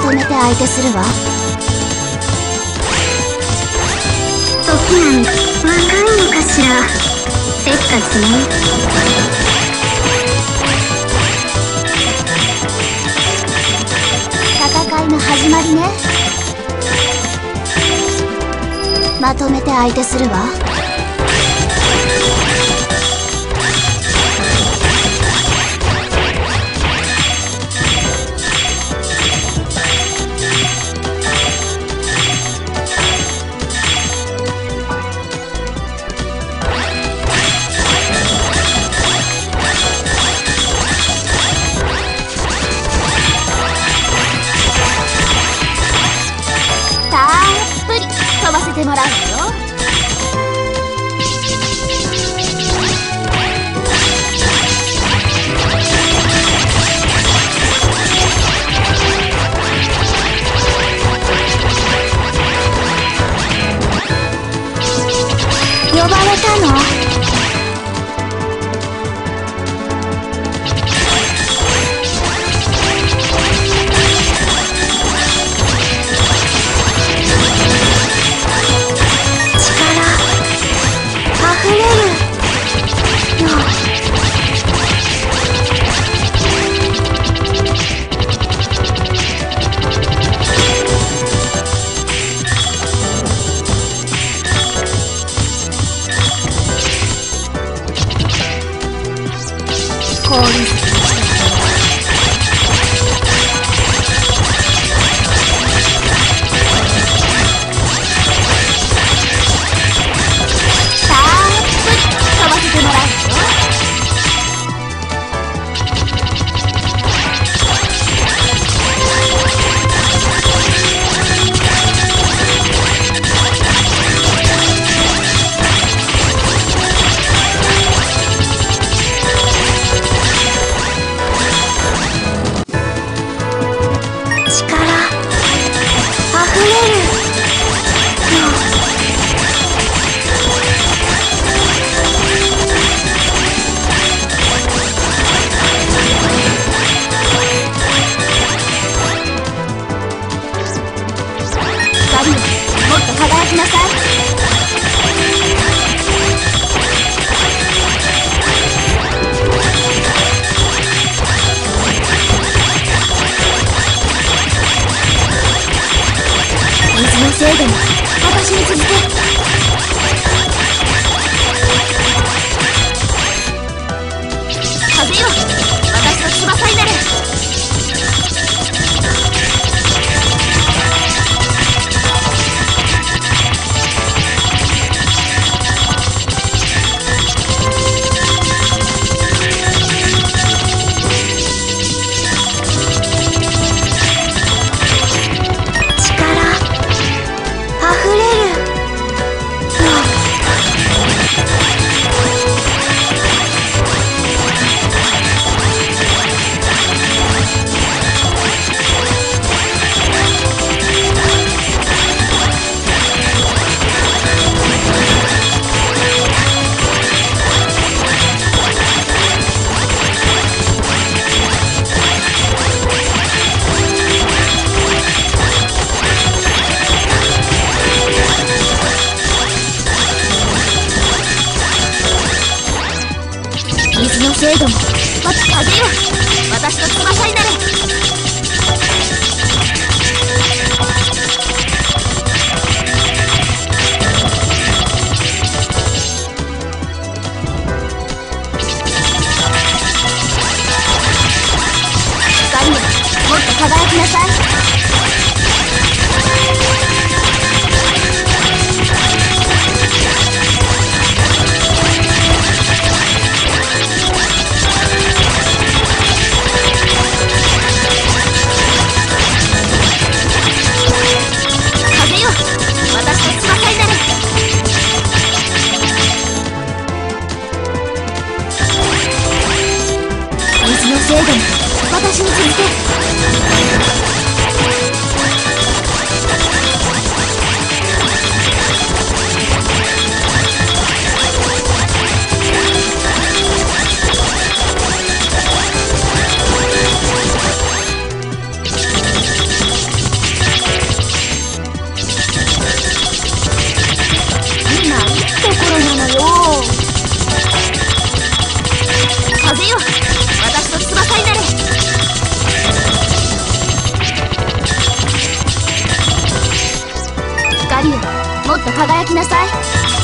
とめて相手するわ。時なん若いのかしら。せっかちね。戦いの始まりね。まとめて相手するわてもらう。水の精度もまず風よ私の翼になれ。水の精度も私に続けリもっと輝きなさい。